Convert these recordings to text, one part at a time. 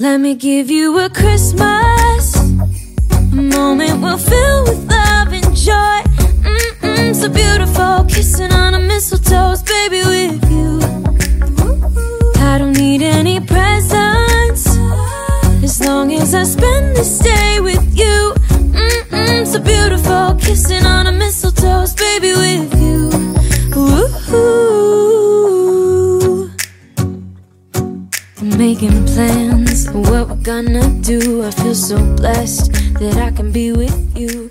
Let me give you a Christmas A moment we'll fill with love and joy. Mm-mm, so beautiful Kissing on a mistletoe, baby, with you. I don't need any presents As long as I spend this day with you that I can be with you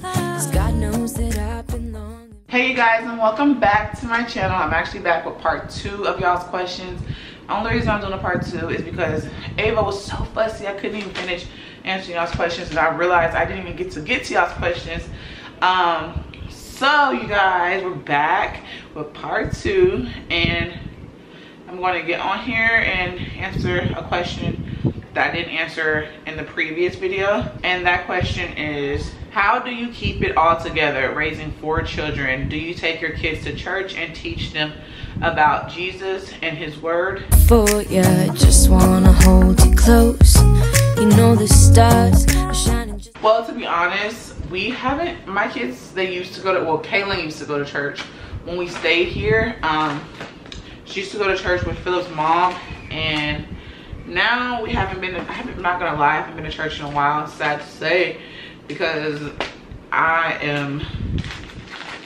Hey you guys and welcome back to my channel. I'm actually back with part two of y'all's questions. Only reason I'm doing a part two is because Ava was so fussy I couldn't even finish answering y'all's questions and I realized I didn't even get to get to y'all's questions. Um, so you guys, we're back with part two and I'm going to get on here and answer a question that I didn't answer in the previous video. And that question is, how do you keep it all together raising four children? Do you take your kids to church and teach them about Jesus and his word? for you Just wanna hold you close You know the stars are shining just Well, to be honest, we haven't, my kids, they used to go to, well, Kailyn used to go to church when we stayed here. Um, she used to go to church with Philip's mom and now we haven't been, I haven't, I'm not gonna lie, I haven't been to church in a while, sad to say, because I am,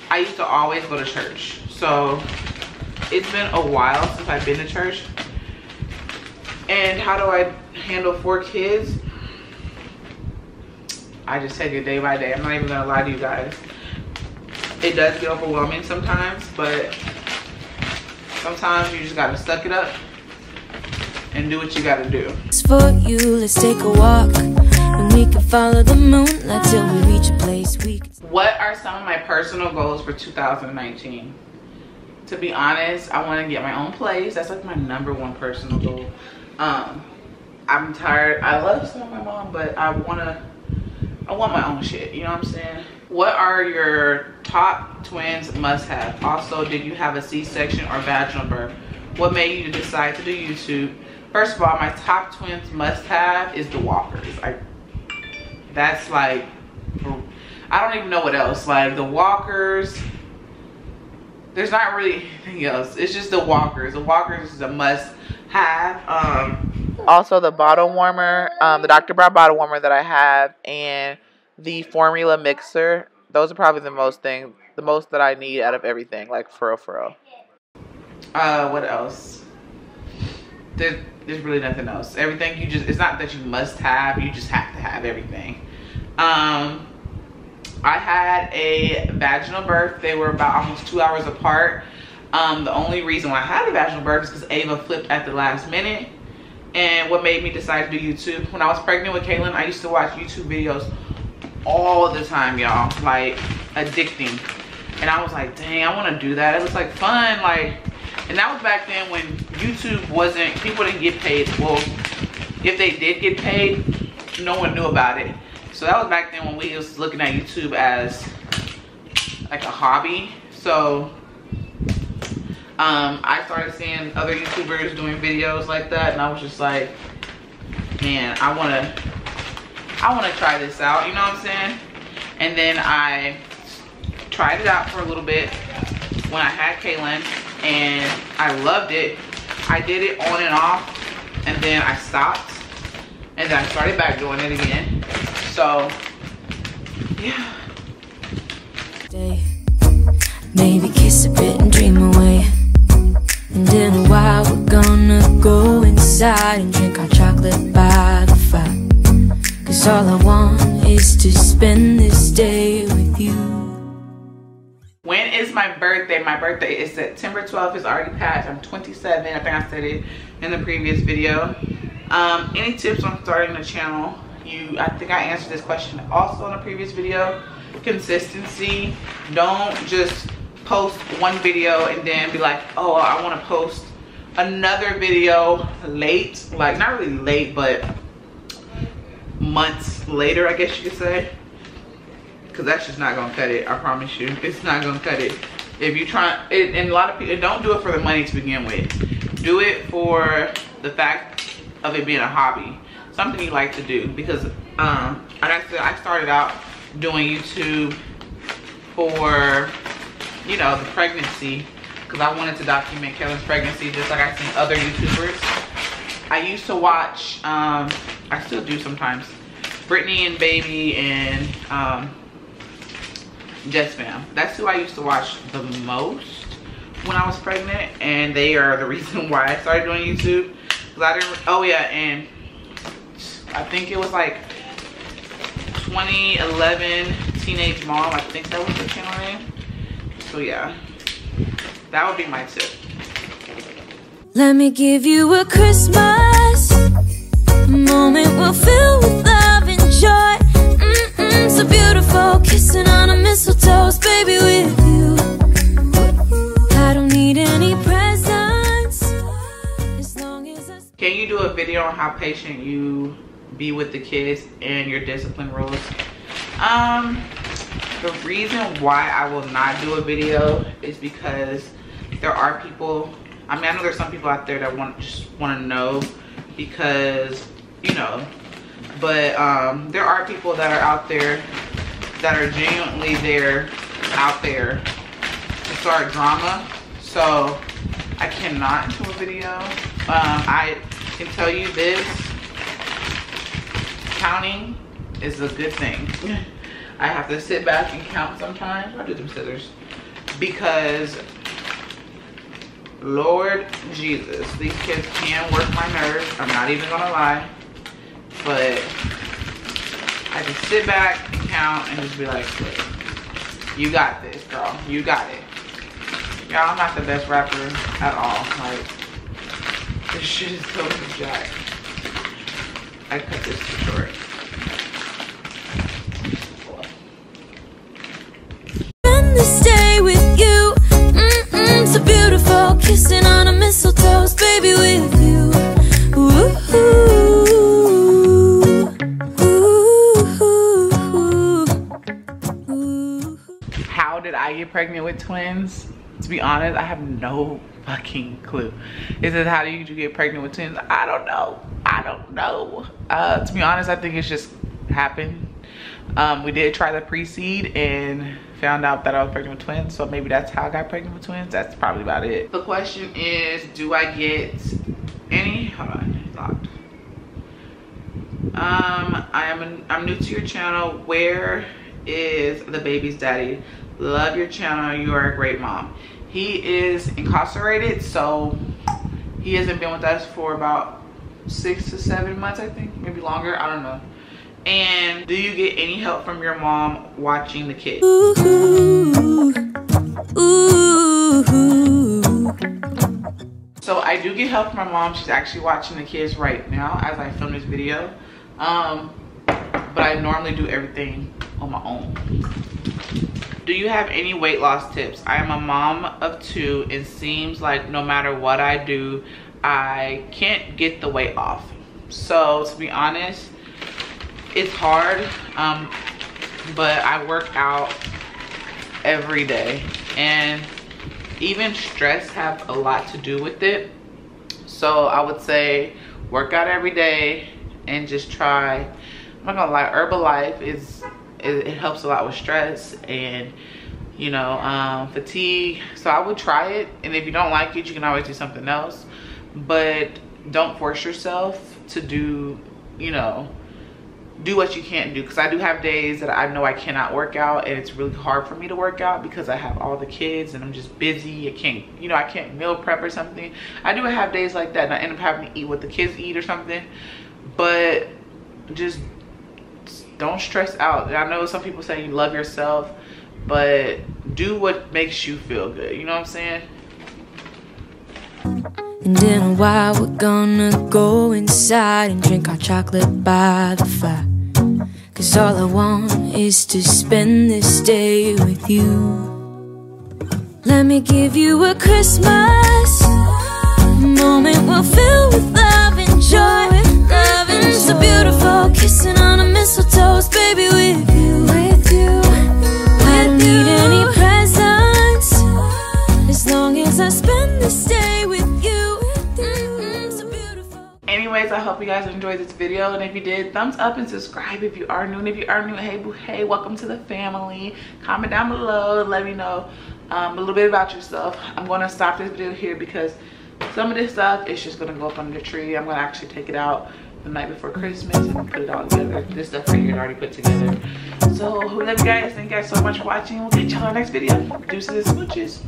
I used to always go to church. So it's been a while since I've been to church. And how do I handle four kids? I just take it day by day. I'm not even gonna lie to you guys. It does get overwhelming sometimes, but sometimes you just gotta suck it up and do what you gotta do. for you Let's take a walk And we can follow the moonlight Till we reach a place we can What are some of my personal goals for 2019? To be honest, I want to get my own place. That's like my number one personal goal. Um, I'm tired. I love seeing my mom, but I want to. I want my own shit. You know what I'm saying? What are your top twins must-have? Also, did you have a C-section or vaginal birth? What made you decide to do YouTube? First of all, my top twins must-have is the walkers. I that's like I don't even know what else. Like the walkers. There's not really anything else. It's just the walkers. The walkers is a must have. Um also the bottle warmer, um the Dr. Brown bottle warmer that I have and the formula mixer. Those are probably the most thing the most that I need out of everything, like for real for real. Uh what else? There, there's really nothing else. Everything you just it's not that you must have, you just have to have everything. Um I had a vaginal birth. They were about almost two hours apart. Um, the only reason why I had a vaginal birth is because Ava flipped at the last minute. And what made me decide to do YouTube. When I was pregnant with Kailyn, I used to watch YouTube videos all the time, y'all. Like, addicting. And I was like, dang, I want to do that. It was like fun. Like, and that was back then when YouTube wasn't, people didn't get paid. Well, if they did get paid, no one knew about it. So that was back then when we was looking at YouTube as like a hobby. So um, I started seeing other YouTubers doing videos like that, and I was just like, man, I wanna, I wanna try this out. You know what I'm saying? And then I tried it out for a little bit when I had Kailyn, and I loved it. I did it on and off, and then I stopped, and then I started back doing it again. So, yeah. Maybe kiss a bit and dream away And in a while we're gonna go inside And drink our chocolate by the fire Cause all I want is to spend my birthday? My birthday is September 12th. It's already passed. I'm 27. I think I said it in the previous video. Um, any tips on starting a channel? You, I think I answered this question also in a previous video. Consistency. Don't just post one video and then be like, oh, I want to post another video late. Like, not really late, but months later, I guess you could say because that's just not gonna cut it i promise you. It's not gonna cut it. If you try it and a lot of people don't do it for the money to begin with. Do it for the fact of it being a hobby something you like to do. Because um like I said I started out doing YouTube for you know the pregnancy because I wanted to document Kevin's pregnancy just like I've seen other YouTubers. I used to watch um I still do sometimes Brittany and Baby and um Jess Fam. That's who I used to watch the most when I was pregnant and they are the reason why I started doing YouTube. Cause I didn't, oh yeah, and I think it was like 2011 Teenage Mom. I think that was the channel name. So yeah, that would be my tip. Let me give you a Christmas on how patient you be with the kids and your discipline rules? Um, the reason why I will not do a video is because there are people. I mean, I know there's some people out there that want just want to know because you know, but um, there are people that are out there that are genuinely there out there to start drama. So I cannot do a video. Um, I can tell you this, counting is a good thing. I have to sit back and count sometimes. I do them scissors because Lord Jesus, these kids can work my nerves. I'm not even gonna lie, but I can sit back and count and just be like, you got this, girl. You got it. Y'all, I'm not the best wrapper at all. Like, this shit is so jacked. I cut this short. Spend this day with you. Mm-mm, so beautiful, kissing on a mistletoe, baby, with you. Ooh, ooh, ooh. How did I get pregnant with twins? To be honest, I have no fucking clue. It how do you get pregnant with twins? I don't know. I don't know. Uh, to be honest, I think it's just happened. Um, we did try the pre-seed and found out that I was pregnant with twins. So maybe that's how I got pregnant with twins. That's probably about it. The question is, do I get any, hold on, locked. Um, I am an, I'm new to your channel. Where is the baby's daddy? Love your channel. You are a great mom. He is incarcerated, so he hasn't been with us for about six to seven months, I think, maybe longer. I don't know. And do you get any help from your mom watching the kids? Ooh, ooh. So I do get help from my mom. She's actually watching the kids right now as I film this video. Um, but I normally do everything on my own. Do you have any weight loss tips? I am a mom of two and seems like no matter what I do, I can't get the weight off. So to be honest, it's hard, um, but I work out every day and even stress have a lot to do with it. So I would say work out every day and just try, I'm not gonna lie, Herbalife is, it, it helps a lot with stress and you know, um, fatigue. So I would try it. And if you don't like it, you can always do something else. But don't force yourself to do, you know, do what you can't do because i do have days that i know i cannot work out and it's really hard for me to work out because i have all the kids and i'm just busy i can't you know i can't meal prep or something i do have days like that and i end up having to eat what the kids eat or something but just don't stress out i know some people say you love yourself but do what makes you feel good you know what i'm saying And a while, we're gonna go inside and drink our chocolate by the fire. Cause all I want is to spend this day with you. Let me give you a Christmas moment we'll fill with love and joy. Kissing on baby, with you. Anyways i hope hope you guys enjoyed this video. And if you did, thumbs up and subscribe if you are new. And if you are new, hey boo, hey, welcome to the family. Comment down below, let me know um, a little bit about yourself. I'm gonna stop this video here because some of this stuff is just gonna go up under the tree. I'm gonna actually take it out the night before Christmas and put it all together. This stuff right here already put together. So love you guys. Thank you guys so much for watching. We'll catch you on the next video. Deuces and smooches.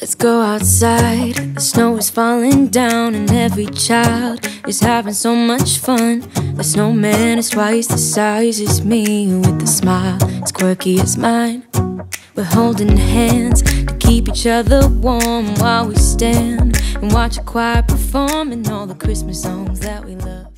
Let's go outside. The snow is falling down, and every child is having so much fun. The snowman is twice the size as me, with a smile as quirky as mine. We're holding hands keep each other warm while we stand and watch a choir performing all the Christmas songs that we love.